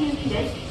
行きです。